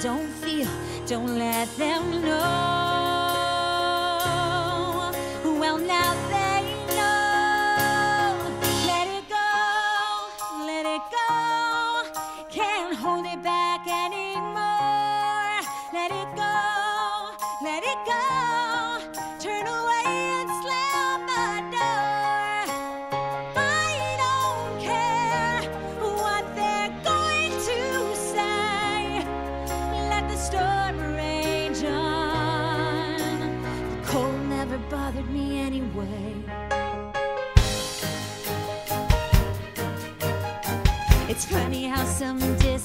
don't feel, don't let them know. storm rage on. The cold never bothered me anyway. It's funny how some dis